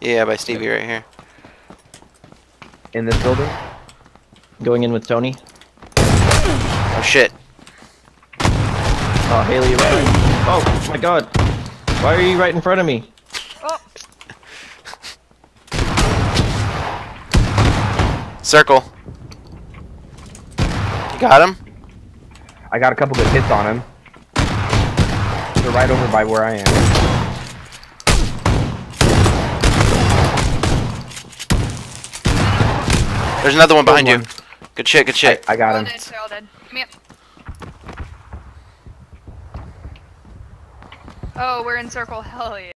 Yeah, by Stevie right here. In this building? Going in with Tony. Oh shit. Oh, Haley, you're right. Oh my God. Why are you right in front of me? Oh, Circle. You got him? I got a couple good hits on him. They're right over by where I am. There's another one behind you. Good shit, good shit. I got him. dead. They're all dead. Come here. Oh, we're in circle. Hell yeah.